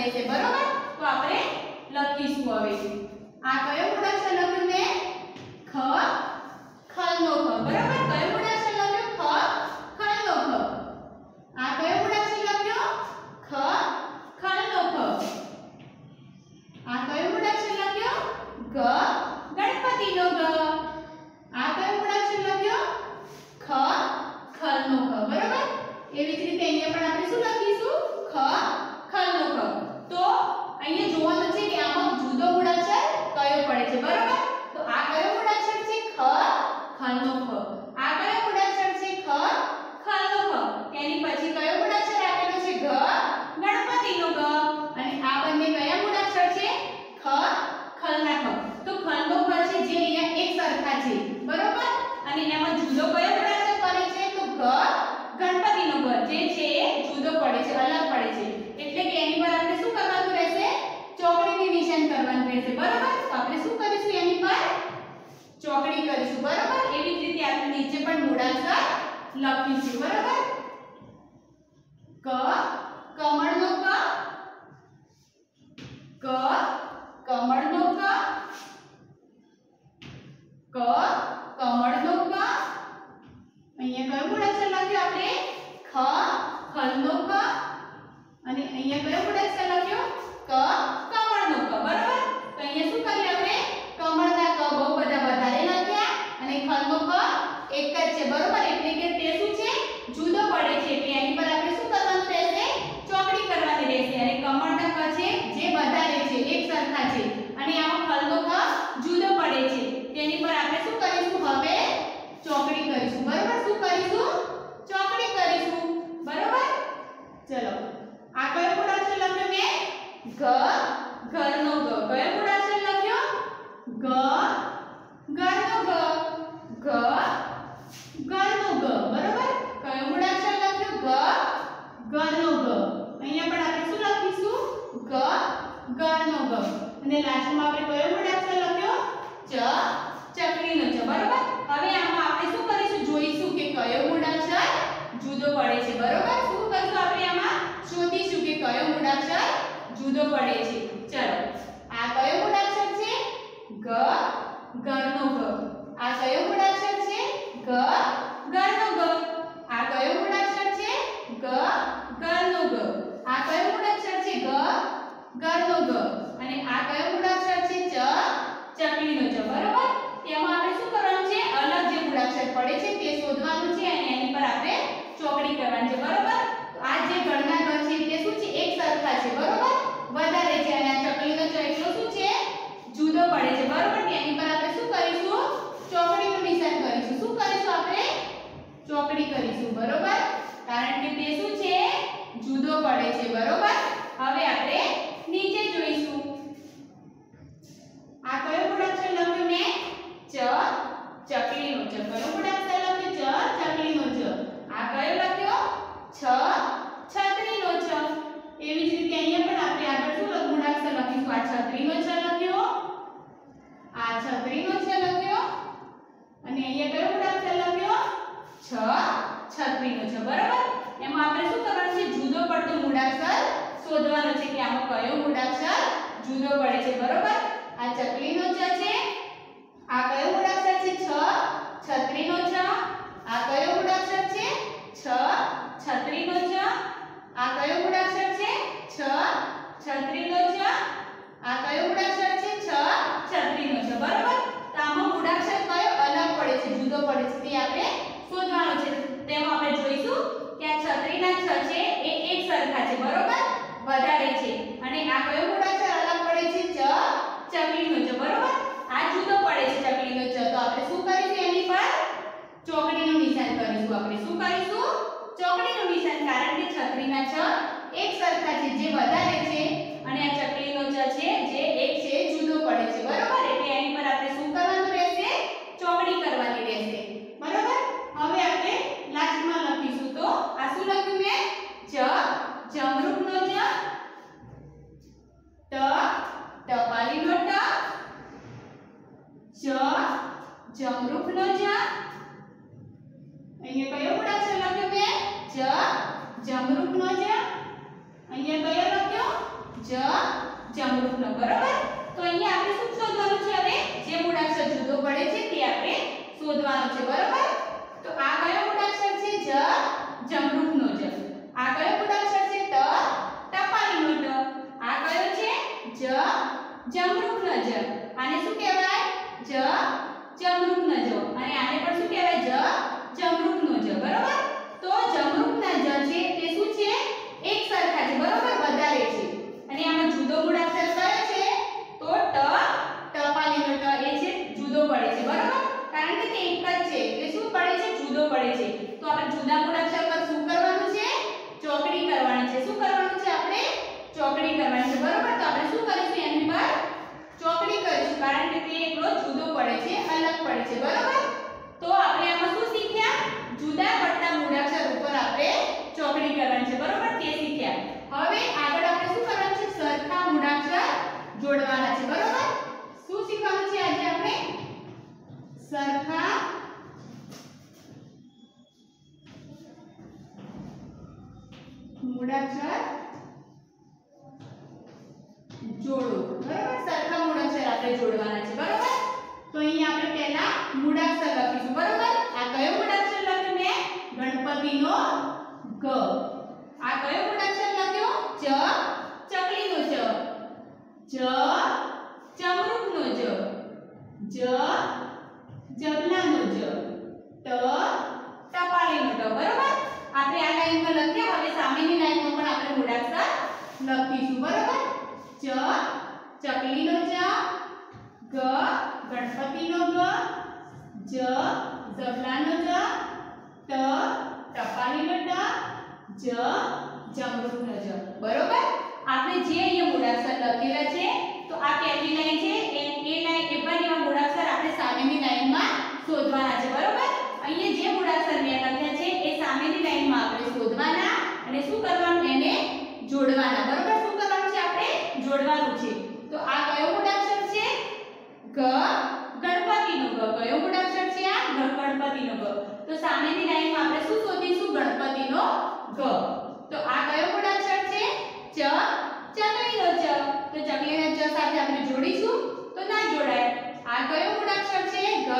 બને છે, બરોબર? તો આપણે લખીશું હવે. આ કયો મૂળાક્ષર લખ્યું મે ખ, ખલનો ખ, બરોબર? કયો મૂળાક્ષર લખ્યો ખ, ખલનો ખ. આ કયો મૂળાક્ષર લખ્યો ખ, ખલનો ખ. આ કયો મૂળાક્ષર લખ્યો ગ, ગણપતિનો ગ. આ કયો મૂળાક્ષર લખ્યો ખ, ખલનો ખ, બરોબર? એવી જ રીતે અહીંયા પણ આપણે શું લખીશું? ખ છે બરાબર તો આપણે શું કરીશું એની પર ચોકડી કરીશું બરાબર એવી જ રીતે આપણે નીચે પણ મૂળાક્ષર લખીશું બરાબર ક કમળનો ક ક કમળનો ક ક કમળનો ક અહીંયા કયો મૂળાક્ષર લખ્યો આપણે ખ ખલનો ક અને અહીંયા કયો મૂળાક્ષર quebrou uma મૂળાક્ષર જુદો પડે છે. પડે છે. બરોબર તેની એની પર આપણે શું કરીશું? ચોકડીનું નિશાન કરીશું. શું કરીશું આપણે? ચોકડી કરીશું. બરોબર? કારણ કે તે શું છે? જુદો પડે છે. બરોબર? હવે કયો ગુણાંક ચલાવ્યો? 6 છત્રીનો છે, બરાબર? એમાં આપણે શું કરવાનું છે? જુદો પડતો મૂળાક્ષર શોધવાનો છે કે આમાં કયો મૂળાક્ષર જુદો પડે છે, બરાબર? આ ચકલીનો ચ છે. આ કયો મૂળાક્ષર છે? 6 છત્રીનો છ. આ કયો મૂળાક્ષર છે? 6 છત્રીનો છ. આ કયો મૂળાક્ષર છે? 6 છત્રીનો છ. આ કયો મૂળાક્ષર છે? 6 છત્રીનો છે, બરાબર? ચકલીના છ એક સરખા છે, જે વધારે છે અને આ ચકલીનો છ છે, જે એક છે, જુદો પડે છે. બરોબર? એટલે એની પર આપણે શું કરવાનું રહેશે? ચોકડી કરવાની રહેશે. બરોબર? હવે આપણે લાસ્ટમાં લખીશું તો આ શું લખ્યું મેં? જ, જમરૂકનો જ, ટ, ટપાલીનો ટ, જ, જમરૂકનો જ અહીંયા કયો લખ્યો જ જમરૂનો બરોબર? તો અહીંયા આપણે શું શોધવાનું છે હવે? જે મૂળાક્ષર જુદો પડે છે તે આપણે શોધવાનું છે, બરોબર? મૂળાક્ષર જોડો. બરાબર? સરખા મૂળાક્ષર આપણે જોડવાના છે. બરાબર? તો અહીં આપણે પહેલા મૂળાક્ષર લખીશું. બરાબર? આ કયો મૂળાક્ષર લખ્યો મેં? ગણપતિનો ગ. આ કયો મૂળાક્ષર લખ્યો? ચ ચકલીનો ચ ચ ચમરૂપનો જ. જ ટ ટપાલીનો ટ બરાબર આપણે આ લાઈનમાં લખ્યા હવે સામેની લાઈનમાં પણ આપણે મૂળાક્ષર લખીશું, બરાબર? ચ, ચકલીનો ચ, ગ, ગણપતિનો ગ, જ જબલાનો જ ટ, ટપાલીનો ટ, જ જમરૂખનો જ. બરોબર? આપણે જે અહીંયા મૂળાક્ષર લખેલા છે, તો આ પહેલી લાઈન છે? એ એ લાઈન. એ પણ એવા મૂળાક્ષર આપણે સામેની લાઈનમાં શોધવાના છે. બરોબર? અહીંયા જે મૂળાક્ષર મેં લખ્યા છે એ સામેની લાઈનમાં આપણે શોધવાના અને શું કરવાનું એને જોડવાના બરોબર શું કરવાનું છે આપણે જોડવાનું છે તો આ કયો મૂળાક્ષર છે ગ ગણપતિનો ગ કયો મૂળાક્ષર છે આ ગ ગણપતિનો ગ તો સામેની લાઈનમાં આપણે શું શોધીશું ગણપતિનો ગ તો આ કયો મૂળાક્ષર છે ચ ચકલીનો ચ તો ચકલીના ચ સાથે આપણે જોડીશું. તો ના જોડાય. આ કયો મૂળાક્ષર છે? ગ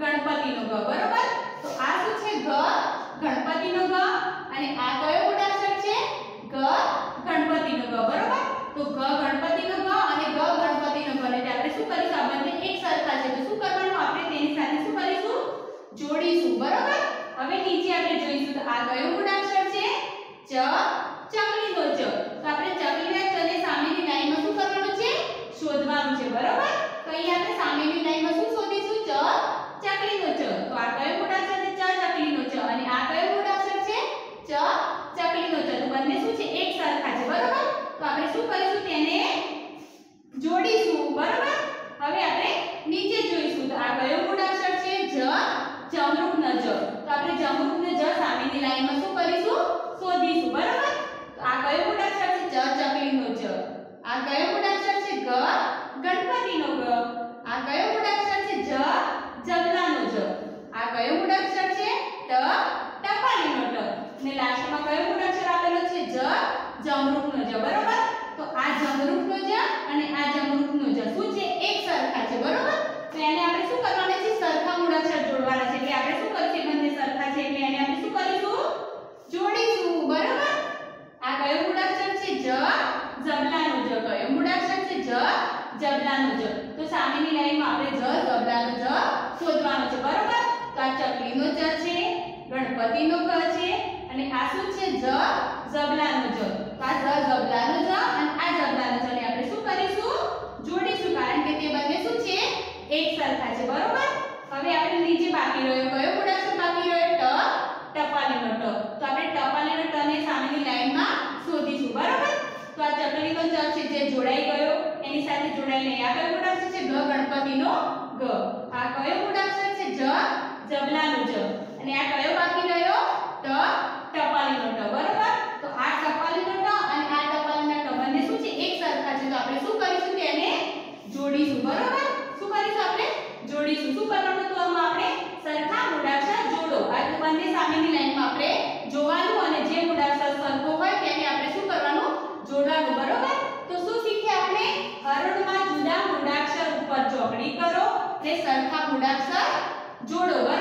ગણપતિનો ગ બરોબર? તો આ શું છે? ગ ગણપતિનો ગ અને આ કયો મૂળાક્ષર છે? ગ ગણપતિનો ગ બરોબર? તો ગ ગણપતિનો ગ અને ગ ગણપતિનો ગ એટલે આપણે શું કરીશું? આ એક સરખા છે. તો શું કરવાનું? આપણે તેની સાથે શું કરીશું? જોડીશું. બરોબર? હવે નીચે આપણે જોઈશું તો આ કયો મૂળાક્ષર છે? ચ ચકલીનો ચ તો આપણે ચકલીના ચ ને સામેની લાઈનમાં શું કરવાનું છે શોધવાનું છે બરોબર? તો અહીંયા આપણે સામેની લાઈનમાં શું શોધીશું? ચ ચકલીનો ચ તો આ કયો મૂળાક્ષર છે ચ ચકલીનો ચ અને આ કયો મૂળાક્ષર છે ચ ચકલીનો ચ તો બંને શું છે એક સરખા છે બરોબર તો આપણે શું કરીશું તેને જોડીશું બરોબર હવે આપણે નીચે જોઈશું તો આ કયો મૂળાક્ષર છે જ જમરૂખ ન જ તો આપણે જમરૂખ ને જ સામેની લાઈનમાં શું કરીશું શોધીશું બરોબર તો આ કયો મૂળાક્ષર છે જ ચકલીનો જ આ કયો મૂળાક્ષર છે ગ ગણપતિનો ગ? આ કયો મૂળાક્ષર છે? જ, જબલાનો જ. આ કયો મૂળાક્ષર છે? ટ, ટપાલીનો ટ. અને લાસ્ટમાં કયો મૂળાક્ષર આપેલો છે? જ જમરૂખનો જ. બરોબર? તો આ જમરૂખનો જ અને આ જમરૂખનો જ. શું છે? એક સરખા છે. બરોબર? તો એને આપણે શું કરવાના છે? સરખા મૂળાક્ષર જોડવાના છે એટલે આપણે શું કરીશું એ બંને સરખા છે એટલે એને આપણે શું કરીશું જોડીશું બરોબર આ કયો મૂળાક્ષર છે જ જબલાનો જ કયો મૂળાક્ષર છે જ જબલાનો જ તો સામેની લાઈનમાં આપણે જ જબલાનો જ શોધવાનો છે બરોબર તો આ ચકલીનો જ છે ગણપતિનો ગ છે અને આ શું છે જ જબલાનો જ તો આ જ જબલાનો જ અને આ જબલાનો જ અને આપણે શું કરીશું જોડીશું કારણ કે તે બંને શું છે એક સરખા છે બરોબર હવે આપણે નીચે બાકી રહ્યો કયો મૂળાક્ષર બાકી રહ્યો ટ ટપાલીનો ટ તો આપણે ટપાલીનો ટ ને સામેની લાઈનમાં શોધીશું બરોબર તો આ ચકલીનો ચ છે જે જોડાઈ ગયો એની સાથે જોડાઈ નહીં આ કયો મૂળાક્ષર છે ગ ગણપતિનો ગ. આ કયો મૂળાક્ષર છે? જ, જબલાનો જ. અને આ કયો બાકી રહ્યો? ટ ટપાલીનો ટ. બરોબર? તો આ ટપાલીનો ટ અને આ ટપાલીના ટ બંને શું છે? એક સરખા છે. તો આપણે શું કરીશું? એને જોડીશું. બરોબર? શું કરીશું આપણે? જોડીશું. શું કરવાનું? તો આમાં આપણે સરખા મૂળાક્ષર જોડો. આ બંને સામેની લાઈનમાં આપણે જોવાનું અને જે મૂળાક્ષર સરખો जोड़ो